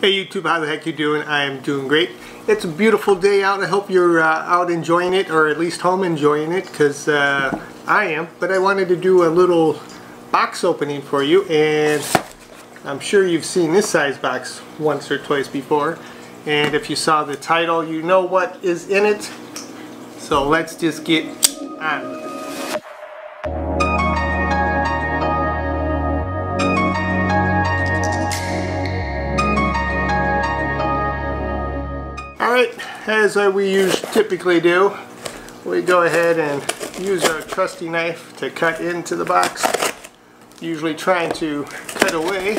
Hey YouTube, how the heck you doing? I am doing great. It's a beautiful day out. I hope you're uh, out enjoying it, or at least home enjoying it, because uh, I am. But I wanted to do a little box opening for you, and I'm sure you've seen this size box once or twice before. And if you saw the title, you know what is in it. So let's just get on Alright, as uh, we use, typically do, we go ahead and use our trusty knife to cut into the box. Usually trying to cut away.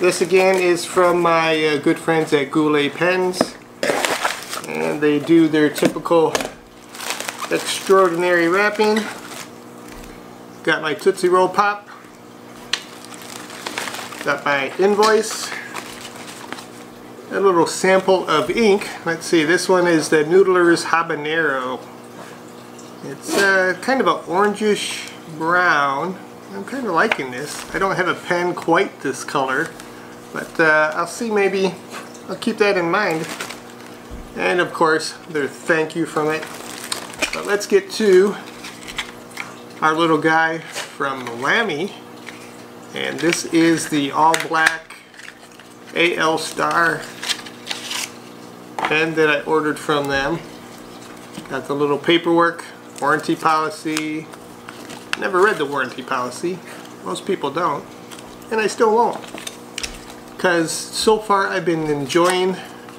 This again is from my uh, good friends at Goulet Pens. And they do their typical extraordinary wrapping. Got my Tootsie Roll Pop. Got my invoice a little sample of ink. Let's see, this one is the Noodler's Habanero. It's uh, kind of an orangish brown. I'm kind of liking this. I don't have a pen quite this color, but uh, I'll see maybe, I'll keep that in mind. And of course, there's thank you from it. But let's get to our little guy from Lamy. And this is the all black AL Star pen that I ordered from them. Got the little paperwork, warranty policy. Never read the warranty policy. Most people don't. And I still won't. Because so far I've been enjoying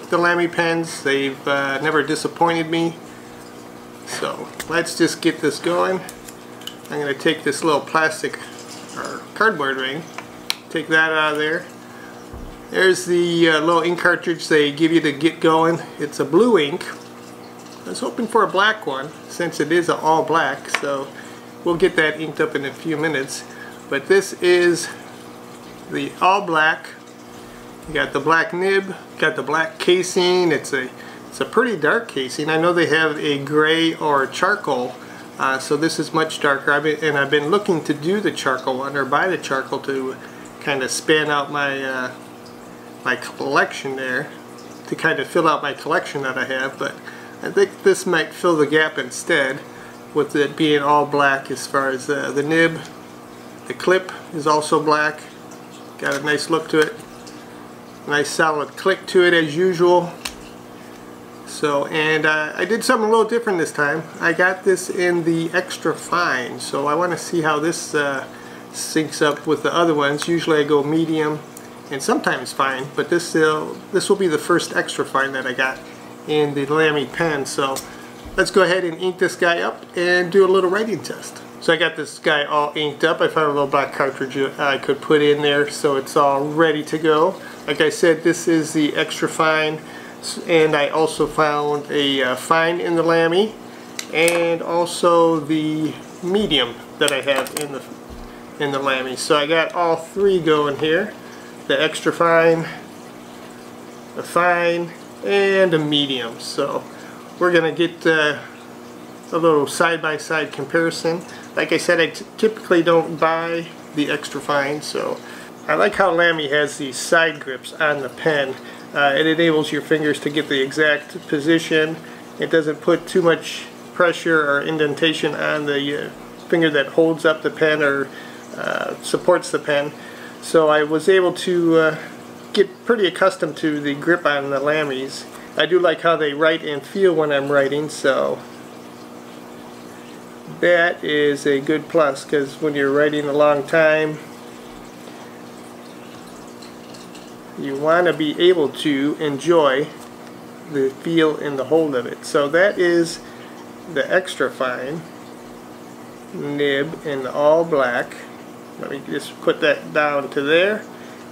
the Lamy pens. They've uh, never disappointed me. So let's just get this going. I'm going to take this little plastic or cardboard ring, take that out of there, there's the uh, little ink cartridge they give you to get going. It's a blue ink. I was hoping for a black one since it is all black so we'll get that inked up in a few minutes. But this is the all black. You got the black nib, got the black casing. It's a it's a pretty dark casing. I know they have a gray or charcoal uh, so this is much darker I've been, and I've been looking to do the charcoal one or buy the charcoal to kind of span out my uh, my collection there to kind of fill out my collection that I have but I think this might fill the gap instead with it being all black as far as uh, the nib. The clip is also black. Got a nice look to it. Nice solid click to it as usual. So and uh, I did something a little different this time. I got this in the extra fine so I want to see how this uh, syncs up with the other ones. Usually I go medium and sometimes fine, but this uh, this will be the first extra fine that I got in the Lamy pen. So let's go ahead and ink this guy up and do a little writing test. So I got this guy all inked up. I found a little black cartridge I could put in there so it's all ready to go. Like I said, this is the extra fine and I also found a uh, fine in the Lamy and also the medium that I have in the in the Lamy. So I got all three going here the extra fine, a fine, and a medium. So we're going to get uh, a little side-by-side -side comparison. Like I said, I typically don't buy the extra fine, so I like how Lamy has these side grips on the pen. Uh, it enables your fingers to get the exact position. It doesn't put too much pressure or indentation on the uh, finger that holds up the pen or uh, supports the pen. So I was able to uh, get pretty accustomed to the grip on the Lamys. I do like how they write and feel when I'm writing, so that is a good plus because when you're writing a long time you want to be able to enjoy the feel and the hold of it. So that is the extra fine nib in all black let me just put that down to there.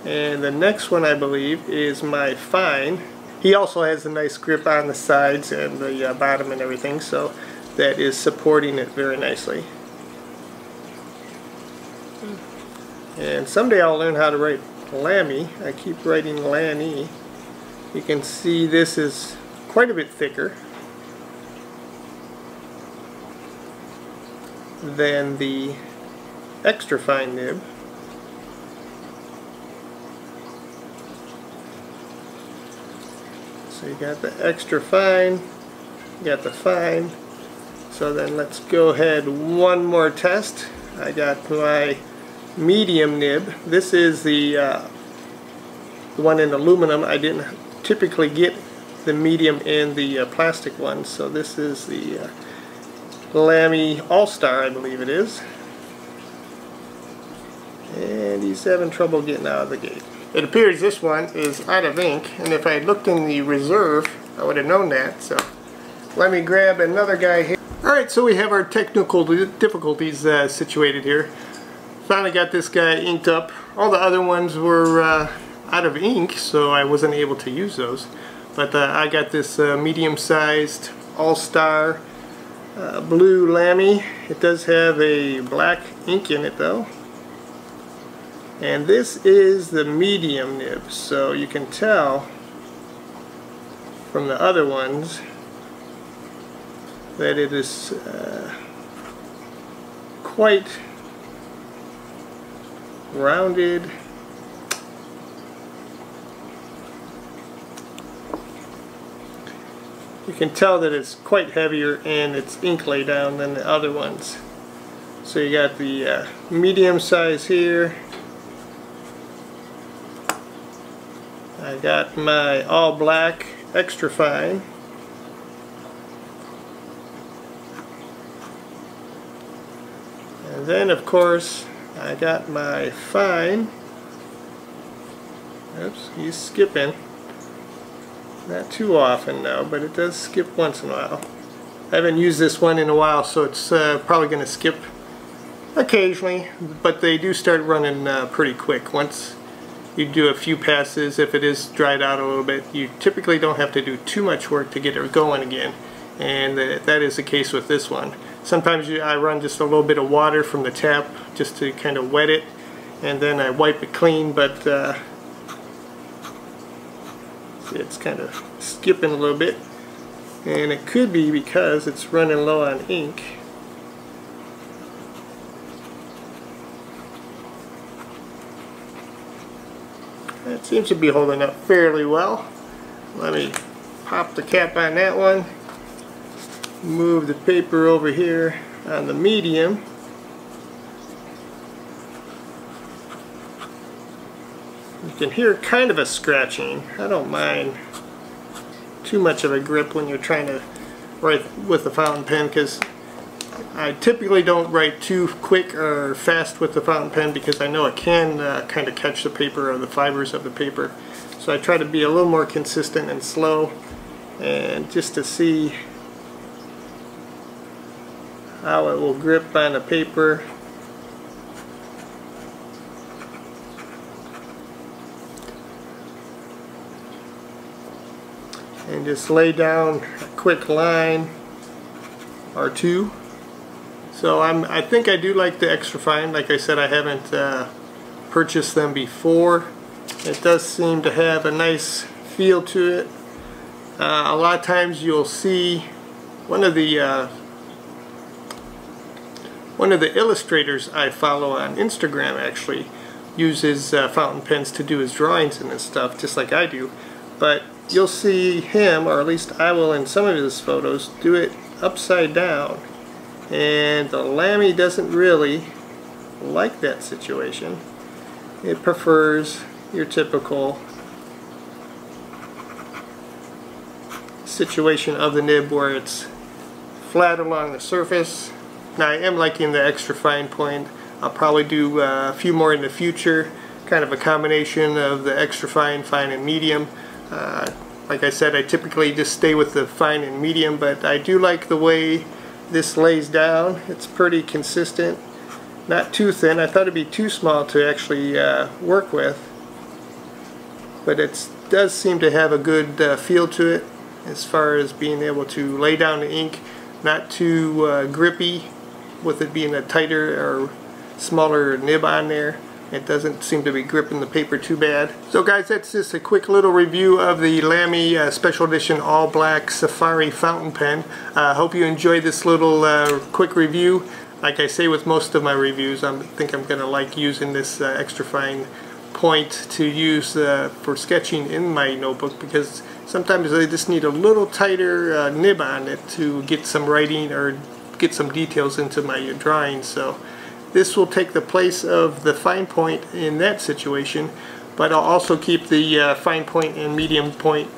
And the next one I believe is my fine. He also has a nice grip on the sides and the uh, bottom and everything so that is supporting it very nicely. And someday I'll learn how to write Lamy I keep writing Lanny you can see this is quite a bit thicker than the extra fine nib. So you got the extra fine, you got the fine. So then let's go ahead one more test. I got my medium nib. This is the, uh, the one in aluminum. I didn't typically get the medium in the uh, plastic one. So this is the uh, Lamy AL-star, I believe it is. And he's having trouble getting out of the gate. It appears this one is out of ink, and if I had looked in the reserve, I would have known that. So let me grab another guy here. Alright, so we have our technical difficulties uh, situated here. Finally got this guy inked up. All the other ones were uh, out of ink, so I wasn't able to use those. But uh, I got this uh, medium-sized AL-star uh, blue Lamy. It does have a black ink in it though. And this is the medium nib, so you can tell from the other ones that it is uh, quite rounded you can tell that it's quite heavier and its ink lay down than the other ones. So you got the uh, medium size here. I got my all black extra fine. And then of course I got my fine. Oops, he's skipping. Not too often now, but it does skip once in a while. I haven't used this one in a while, so it's uh, probably going to skip occasionally, but they do start running uh, pretty quick. Once you do a few passes, if it is dried out a little bit, you typically don't have to do too much work to get it going again. And that is the case with this one. Sometimes you, I run just a little bit of water from the tap just to kind of wet it, and then I wipe it clean, but uh, it's kind of skipping a little bit and it could be because it's running low on ink seems to be holding up fairly well. Let me pop the cap on that one. Move the paper over here on the medium. You can hear kind of a scratching. I don't mind too much of a grip when you're trying to write with the fountain pen because I typically don't write too quick or fast with the fountain pen because I know it can uh, kind of catch the paper or the fibers of the paper. So I try to be a little more consistent and slow and just to see how it will grip on the paper and just lay down a quick line or two. So I'm, I think I do like the extra fine. Like I said, I haven't uh, purchased them before. It does seem to have a nice feel to it. Uh, a lot of times you'll see one of the uh, one of the illustrators I follow on Instagram actually uses uh, fountain pens to do his drawings and his stuff just like I do but you'll see him, or at least I will in some of his photos, do it upside down. And the Lamy doesn't really like that situation. It prefers your typical situation of the nib where it's flat along the surface. Now I am liking the extra fine point. I'll probably do uh, a few more in the future, kind of a combination of the extra fine, fine, and medium. Uh, like I said, I typically just stay with the fine and medium, but I do like the way this lays down. It's pretty consistent. Not too thin. I thought it'd be too small to actually uh, work with. But it does seem to have a good uh, feel to it as far as being able to lay down the ink. Not too uh, grippy with it being a tighter or smaller nib on there. It doesn't seem to be gripping the paper too bad. So guys, that's just a quick little review of the Lamy uh, Special Edition All Black Safari Fountain Pen. I uh, hope you enjoyed this little uh, quick review. Like I say with most of my reviews, I think I'm going to like using this uh, extra fine point to use uh, for sketching in my notebook because sometimes I just need a little tighter uh, nib on it to get some writing or get some details into my drawing. So this will take the place of the fine point in that situation, but I'll also keep the uh, fine point and medium point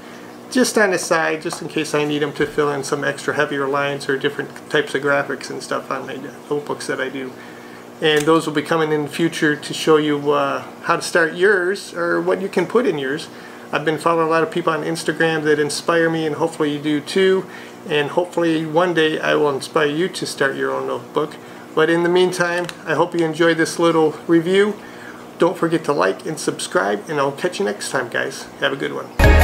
just on the side, just in case I need them to fill in some extra heavier lines or different types of graphics and stuff on my notebooks that I do. And those will be coming in the future to show you uh, how to start yours or what you can put in yours. I've been following a lot of people on Instagram that inspire me and hopefully you do too. And hopefully one day I will inspire you to start your own notebook. But in the meantime, I hope you enjoyed this little review. Don't forget to like and subscribe and I'll catch you next time guys. Have a good one.